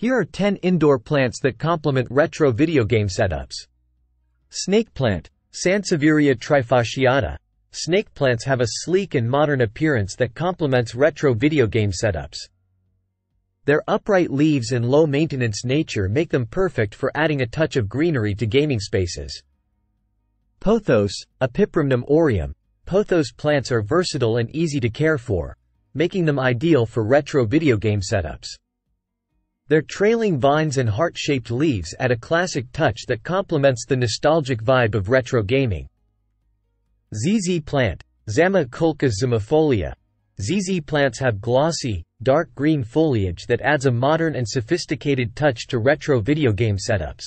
Here are 10 indoor plants that complement retro video game setups. Snake plant, Sansevieria trifasciata. Snake plants have a sleek and modern appearance that complements retro video game setups. Their upright leaves and low-maintenance nature make them perfect for adding a touch of greenery to gaming spaces. Pothos, Epipremnum aureum. Pothos plants are versatile and easy to care for, making them ideal for retro video game setups. Their trailing vines and heart-shaped leaves add a classic touch that complements the nostalgic vibe of retro gaming. ZZ plant, Zamioculcas zamiifolia. ZZ plants have glossy, dark green foliage that adds a modern and sophisticated touch to retro video game setups.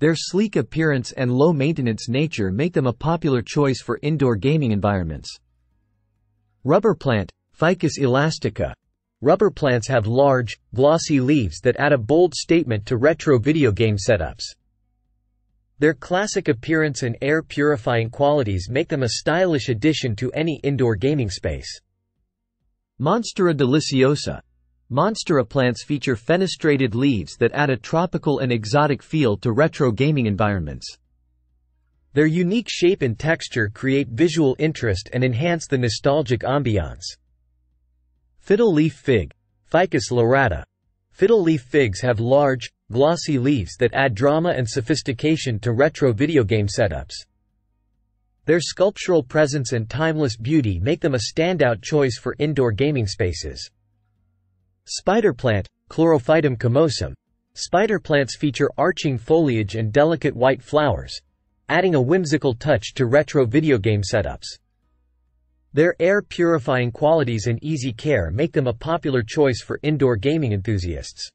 Their sleek appearance and low-maintenance nature make them a popular choice for indoor gaming environments. Rubber plant, Ficus elastica. Rubber plants have large, glossy leaves that add a bold statement to retro video game setups. Their classic appearance and air-purifying qualities make them a stylish addition to any indoor gaming space. Monstera deliciosa. Monstera plants feature fenestrated leaves that add a tropical and exotic feel to retro gaming environments. Their unique shape and texture create visual interest and enhance the nostalgic ambiance. Fiddle leaf fig. Ficus lyrata. Fiddle leaf figs have large, glossy leaves that add drama and sophistication to retro video game setups. Their sculptural presence and timeless beauty make them a standout choice for indoor gaming spaces. Spider plant, Chlorophytum comosum. Spider plants feature arching foliage and delicate white flowers, adding a whimsical touch to retro video game setups. Their air-purifying qualities and easy care make them a popular choice for indoor gaming enthusiasts.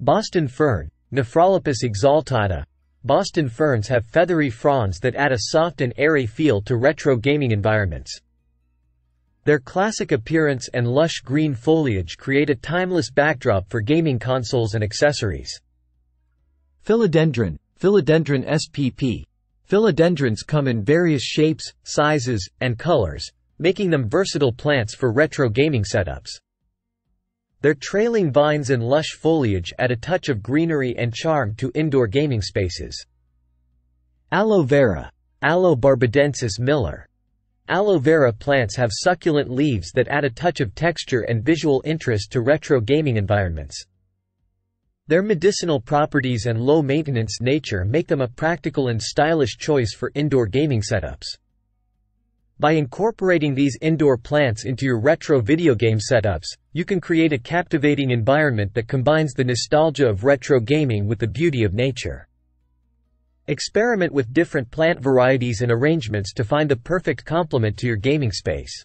Boston fern, Nephrolepis exaltata. Boston ferns have feathery fronds that add a soft and airy feel to retro gaming environments. Their classic appearance and lush green foliage create a timeless backdrop for gaming consoles and accessories. Philodendron, Philodendron spp. Philodendrons come in various shapes, sizes, and colors, making them versatile plants for retro gaming setups. Their trailing vines and lush foliage add a touch of greenery and charm to indoor gaming spaces. Aloe vera. Aloe barbadensis Miller. Aloe vera plants have succulent leaves that add a touch of texture and visual interest to retro gaming environments. Their medicinal properties and low-maintenance nature make them a practical and stylish choice for indoor gaming setups. By incorporating these indoor plants into your retro video game setups, you can create a captivating environment that combines the nostalgia of retro gaming with the beauty of nature. Experiment with different plant varieties and arrangements to find the perfect complement to your gaming space.